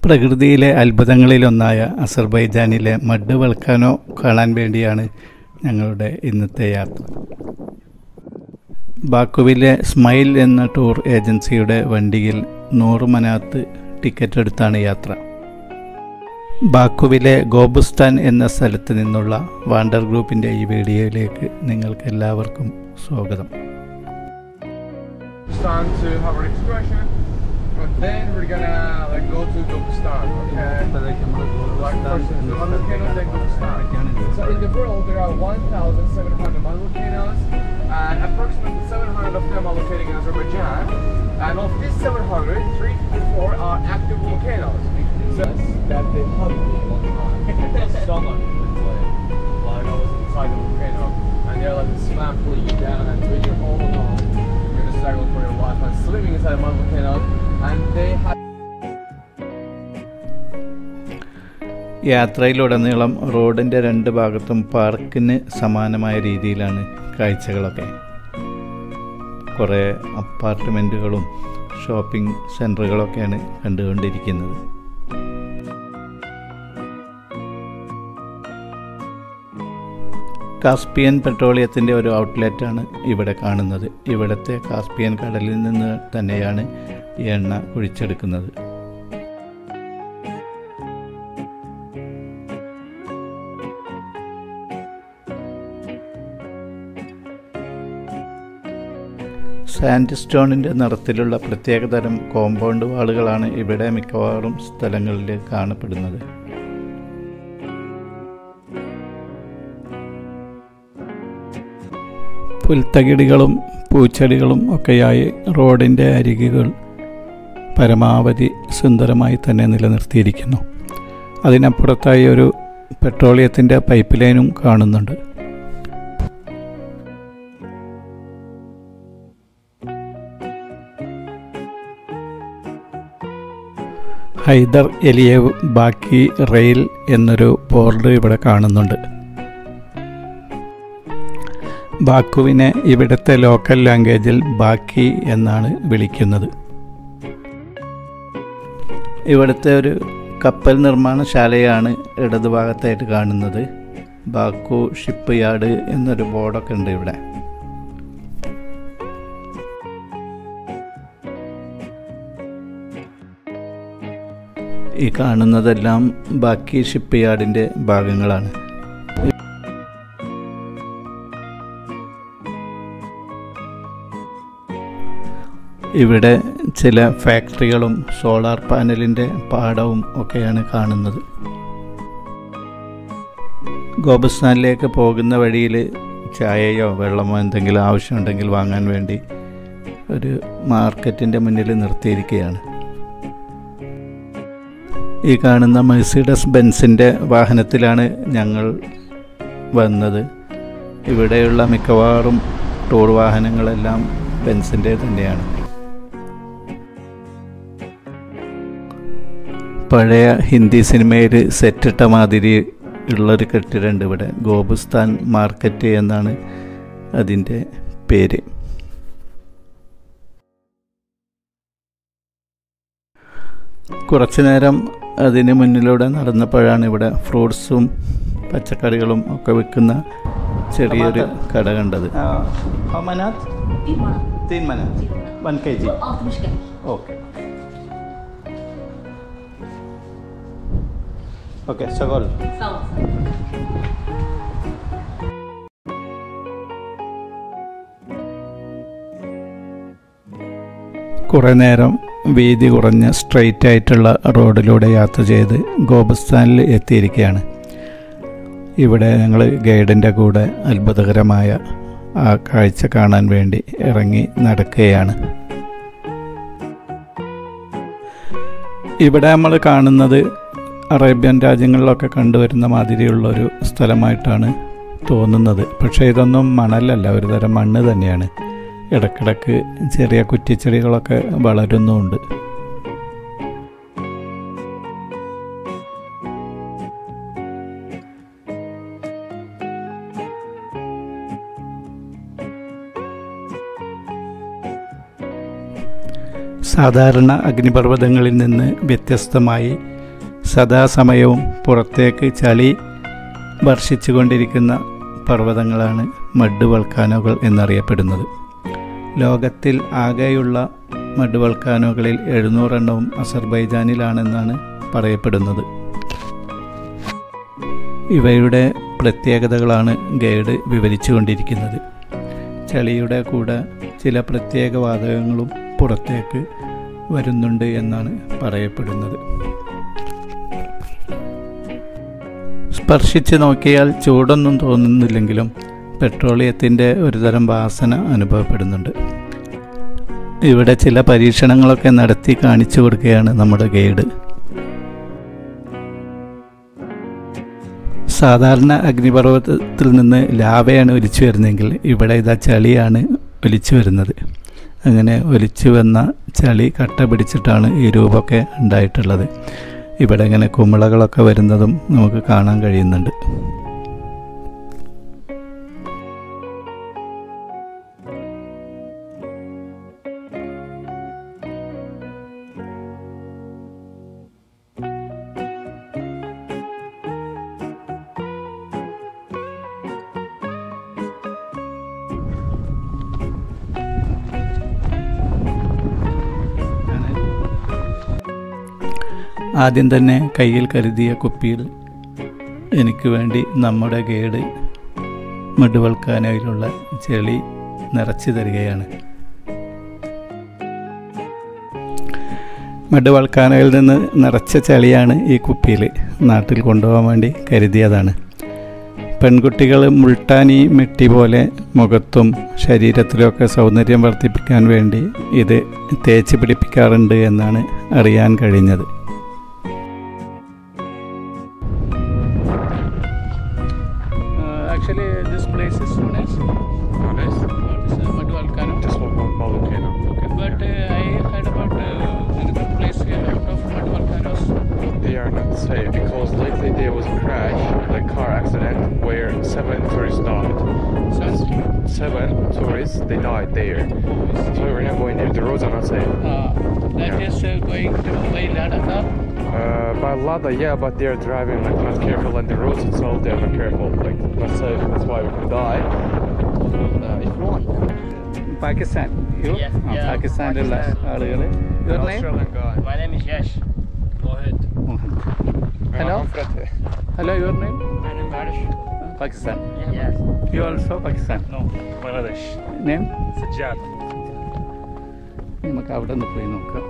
പ്രകൃതിയിലെ അത്ഭുതങ്ങളിലൊന്നായ അസർബൈജാനിലെ mud volcano കാണാൻ വേണ്ടിയാണ് ഞങ്ങളുടെ ഇന്നത്തെ യാത്ര. ബാക്കുവിലെ സ്മൈൽ എന്ന ടൂർ ഏജൻസിയുടെ വണ്ടിയിൽ നൂറ് മനാത്ത് ടിക്കറ്റ് എടുത്താണ് യാത്ര. ബാക്കുവിലെ ഗോബുസ്ഥാൻ എന്ന സ്ഥലത്ത് നിന്നുള്ള വാണ്ടർ ഗ്രൂപ്പിന്റെ ഈ വീഡിയോയിലേക്ക് നിങ്ങൾക്ക് എല്ലാവർക്കും സ്വാഗതം then we're gonna like go to Gokistan. Okay. Like the volcanoes, Gokistan. So in the world there are 1,700 volcanoes, and approximately 700 of them are located in Azerbaijan. And of these 700, 354 are active volcanoes. So that they hug me one time. stomach like I was inside the volcano, and they're like slam pulling you down, and when you're all alone, you're gonna struggle for your life. And swimming inside one volcano, and. യാത്രയിലുടനീളം റോഡിന്റെ രണ്ട് ഭാഗത്തും പാർക്കിന് സമാനമായ രീതിയിലാണ് കാഴ്ചകളൊക്കെ. കുറേ അപ്പാർട്ട്മെന്റുകളും shopping സെന്ററുകളൊക്കെയാണ് കണ്ടുകൊണ്ടിരിക്കുന്നത്. Caspian പെട്രോളിയത്തിന്റെ ഒരു ഔട്ട്ലെറ്റാണ് ഇവിടെ കാണുന്നത്. ഇവിടുത്തെ കാസ്പിയൻ കടലിൽ നിന്ന് തന്നെയാണ് ഈ എണ്ണ കുഴിച്ചെടുക്കുന്നത്. സാൻഡ് സ്റ്റോണിന്റെ നിറത്തിലുള്ള പ്രത്യേകതരം കോമ്പൗണ്ട് വാളുകളാണ് ഇവിടെ മിക്കവാറും സ്ഥലങ്ങളിൽ കാണപ്പെടുന്നത്. പുൽത്തകിടികളും പൂച്ചെടികളും ഒക്കെയായി റോഡിന്റെ അരികുകൾ പരമാവധി സുന്ദരമായി തന്നെ നിലനിർത്തിയിരിക്കുന്നു. അതിനപ്പുറത്തായി ഒരു പെട്രോളിയത്തിന്റെ പൈപ്പ് ലൈനും കാണുന്നുണ്ട്. ഹൈദർ എലിയേവ് ബാക്കി റെയിൽ എന്നൊരു ബോർഡ് ഇവിടെ കാണുന്നുണ്ട്. ബാക്കുവിനെ ഇവിടുത്തെ ലോക്കൽ ലാംഗ്വേജിൽ ബാക്കി എന്നാണ് വിളിക്കുന്നത്. ഇവിടുത്തെ ഒരു കപ്പൽ നിർമ്മാണശാലയാണ് ഇടതുഭാഗത്തായിട്ട് കാണുന്നത്. ബാക്കു ഷിപ്പ് യാർഡ് എന്നൊരു ബോർഡൊക്കെ ഉണ്ട് ഇവിടെ. ഈ കാണുന്നതെല്ലാം ബാക്കി ഷിപ്പ് യാർഡിന്റെ ഭാഗങ്ങളാണ്. ഇവിടെ ചില ഫാക്ടറികളും സോളാർ പാനലിന്റെ പാടവും ഒക്കെയാണ് കാണുന്നത്. ഗോപസ്ഥാനിലേക്ക് പോകുന്ന വഴിയിൽ ചായയോ വെള്ളമോ എന്തെങ്കിലും ആവശ്യമുണ്ടെങ്കിൽ വാങ്ങാൻ വേണ്ടി ഒരു മാർക്കറ്റിന്റെ മുന്നിൽ നിർത്തിയിരിക്കുകയാണ്. ഈ കാണുന്ന മെഴ്സിഡസ് ബെൻസിന്റെ വാഹനത്തിലാണ് ഞങ്ങൾ വന്നത്. ഇവിടെയുള്ള മിക്കവാറും ടൂർ വാഹനങ്ങളെല്ലാം ബെൻസിന്റെ തന്നെയാണ്. പഴയ ഹിന്ദി സിനിമയിൽ സെറ്റിട്ട മാതിരി ഉള്ളൊരു കെട്ടിടമുണ്ട് ഇവിടെ. ഗോപുസ്ഥാൻ മാർക്കറ്റ് എന്നാണ് അതിന്റെ പേര്. കുറച്ചു നേരം അതിന് മുന്നിലൂടെ നടന്നപ്പോഴാണ് ഇവിടെ ഫ്രൂട്ട്സും പച്ചക്കറികളും ഒക്കെ വിൽക്കുന്ന ചെറിയൊരു കട കണ്ടത്. ഓക്കെ. ഓക്കെ सावा കുറേ നേരം വീതി കുറഞ്ഞ സ്ട്രെയിറ്റ് ആയിട്ടുള്ള റോഡിലൂടെ യാത്ര ചെയ്ത് ഗോപസ്ഥാനിൽ എത്തിയിരിക്കുകയാണ്. ഇവിടെ ഞങ്ങൾ ഗൈഡിന്റെ കൂടെ അത്ഭുതകരമായ ആ കാഴ്ച കാണാൻ വേണ്ടി ഇറങ്ങി നടക്കുകയാണ്. ഇവിടെ നമ്മൾ കാണുന്നത് അറേബ്യൻ രാജ്യങ്ങളിലൊക്കെ കണ്ടുവരുന്ന മാതിരിയുള്ളൊരു സ്ഥലമായിട്ടാണ് തോന്നുന്നത്. പക്ഷേ ഇതൊന്നും മണലല്ല. ഒരു തരം മണ്ണ് തന്നെയാണ്. ഇടക്കിടക്ക് ചെറിയ കുറ്റിച്ചെടികളൊക്കെ വളരുന്നുമുണ്ട്. സാധാരണ അഗ്നിപർവതങ്ങളിൽ നിന്ന് വ്യത്യസ്തമായി സദാസമയവും പുറത്തേക്ക് ചളി വർഷിച്ചുകൊണ്ടിരിക്കുന്ന പർവതങ്ങളാണ് മഡ് വൾക്കാനോകൾ എന്നറിയപ്പെടുന്നത്. ലോകത്തിൽ ആകെയുള്ള മഡ് വൾക്കാനോകളിൽ എഴുന്നൂറെണ്ണവും അസർബൈജാനിലാണെന്നാണ് പറയപ്പെടുന്നത്. ഇവയുടെ പ്രത്യേകതകളാണ് ഗൈഡ് വിവരിച്ചുകൊണ്ടിരിക്കുന്നത്. ചളിയുടെ കൂടെ ചില പ്രത്യേക വാതകങ്ങളും പുറത്തേക്ക് വരുന്നുണ്ട് എന്നാണ് പറയപ്പെടുന്നത്. സ്പർശിച്ച് നോക്കിയാൽ ചൂടൊന്നും തോന്നുന്നില്ലെങ്കിലും പെട്രോളിയത്തിന്റെ ഒരുതരം വാസന അനുഭവപ്പെടുന്നുണ്ട്. ഇവിടെ ചില പരീക്ഷണങ്ങളൊക്കെ നടത്തി കാണിച്ചു കൊടുക്കുകയാണ് നമ്മുടെ ഗൈഡ്. സാധാരണ അഗ്നിപർവതത്തിൽ നിന്ന് ലാവയാണ് ഒലിച്ചു വരുന്നതെങ്കിൽ ഇവിടെ ഇതാ ചളിയാണ് ഒലിച്ചു വരുന്നത്. അങ്ങനെ ഒലിച്ചു വന്ന ചളി കട്ട പിടിച്ചിട്ടാണ് ഈ രൂപമൊക്കെ ഉണ്ടായിട്ടുള്ളത്. ഇവിടെ ഇങ്ങനെ കുമിളകളൊക്കെ വരുന്നതും നമുക്ക് കാണാൻ കഴിയുന്നുണ്ട്. ആദ്യം തന്നെ കയ്യിൽ കരുതിയ കുപ്പിയിൽ എനിക്ക് വേണ്ടി നമ്മുടെ ഗൈഡ് മടുവൾക്കാനയിലുള്ള ചെളി നിറച്ചു തരികയാണ്. മടുവൾക്കാനയിൽ നിന്ന് നിറച്ച ചെളിയാണ് ഈ കുപ്പിയിൽ നാട്ടിൽ കൊണ്ടുപോകാൻ വേണ്ടി കരുതിയതാണ്. പെൺകുട്ടികൾ മുൾട്ടാനി മെട്ടി പോലെ മുഖത്തും ശരീരത്തിലുമൊക്കെ സൗന്ദര്യം വർദ്ധിപ്പിക്കാൻ വേണ്ടി ഇത് തേച്ച് പിടിപ്പിക്കാറുണ്ട് എന്നാണ് അറിയാൻ കഴിഞ്ഞത്. they died there. So we're not going there. The roads are not safe. Uh, that yeah. is uh, going to by Ladakh. Uh, by Lada, yeah, but they're driving like not careful, and the roads itself they're not careful, like not safe. That's why we can die. Uh, if you want. Pakistan. You? Yeah. Oh, yeah. Pakistan. Pakistan. Oh, really? Your name? Australian guy. My name is Yash. Mohit. Hello. Hello. Your name? My name is Arish. Pakistan Yes. You also Pakistan? No, Bangladesh. Name? Sajjad. നമുക്ക് അവിടെ നിന്ന് പോയി നോക്കാം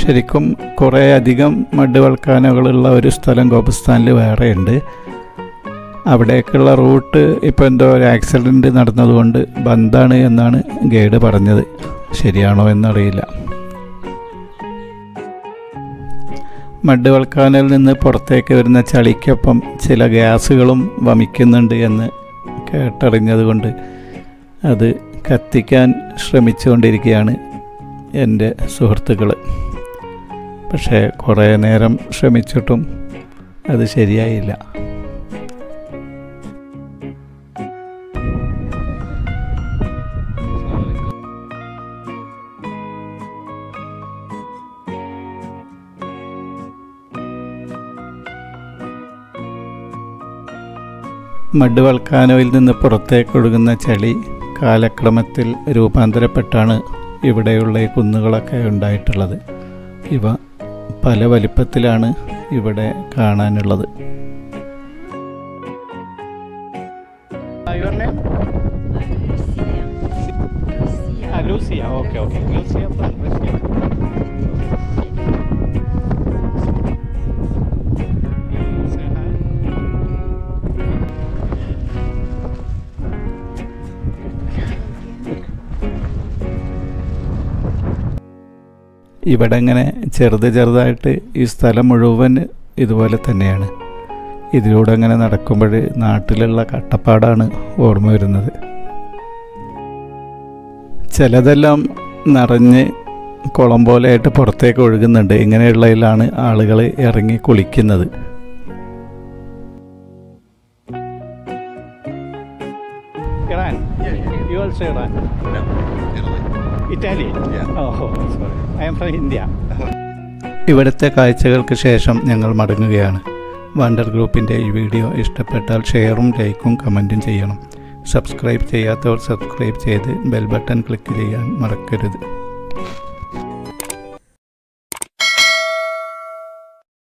ശരിക്കും കുറേ അധികം mud വൾക്കാനുകളുള്ള ഒരു സ്ഥലം ഗോപസ്ഥാനിൽ വേറെയുണ്ട് അവിടേക്കുള്ള റൂട്ട് ഇപ്പോൾ എന്തോ ഒരു ആക്സിഡന്റ് നടന്നതുകൊണ്ട് ബന്ദാണ് എന്നാണ് ഗൈഡ് പറഞ്ഞത് ശരിയാണോ എന്നറിയില്ല മഡ് വൾക്കാനിൽ നിന്ന് പുറത്തേക്ക് വരുന്ന ചളിക്കൊപ്പം ചില ഗ്യാസുകളും വമിക്കുന്നുണ്ട് എന്ന് കേട്ടറിഞ്ഞതുകൊണ്ട് അത് കത്തിക്കാൻ ശ്രമിച്ചുകൊണ്ടിരിക്കുകയാണ് എന്റെ സുഹൃത്തുക്കൾ പക്ഷേ കുറേ നേരം ശ്രമിച്ചിട്ടും അത് ശരിയായില്ല. മഡ് വൾക്കാനോയിൽ നിന്ന് പുറത്തേക്ക് ഒഴുകുന്ന ചളി കാലക്രമത്തിൽ രൂപാന്തരപ്പെട്ടാണ് ഇവിടെയുള്ള ഈ കുന്നുകളൊക്കെ ഉണ്ടായിട്ടുള്ളത്. ഇവ പല വലിപ്പത്തിലാണ് ഇവിടെ കാണാനുള്ളത്. ലൂസിയ. Okay okay. ലൂസിയ ഇവിടെ ഇങ്ങനെ ചെറുത് ചെറുതായിട്ട് ഈ സ്ഥലം മുഴുവൻ ഇതുപോലെ തന്നെയാണ് ഇതിലൂടെ അങ്ങനെ നടക്കുമ്പോൾ നാട്ടിലുള്ള കട്ടപ്പാടാണ് ഓർമ്മ വരുന്നത് ചിലതെല്ലാം നിറഞ്ഞ് കുളം പോലെയായിട്ട് പുറത്തേക്ക് ഒഴുകുന്നുണ്ട് ഇങ്ങനെയുള്ളതിലാണ് ആളുകൾ ഇറങ്ങി കുളിക്കുന്നത് Iran. Yeah, yeah. You also Iran. No, Italy. I am from India ഇവിടുത്തെ കാഴ്ചകൾക്ക് ശേഷം ഞങ്ങൾ മടങ്ങുകയാണ്. വണ്ടർ ഗ്രൂപ്പിന്റെ ഈ വീഡിയോ ഇഷ്ടപ്പെട്ടാൽ ഷെയറും ലൈക്കും കമന്റും ചെയ്യണം. സബ്സ്ക്രൈബ് ചെയ്യാത്തവർ സബ്സ്ക്രൈബ് ചെയ്ത് ബെൽ ബട്ടൺ ക്ലിക്ക് ചെയ്യാൻ മറക്കരുത്.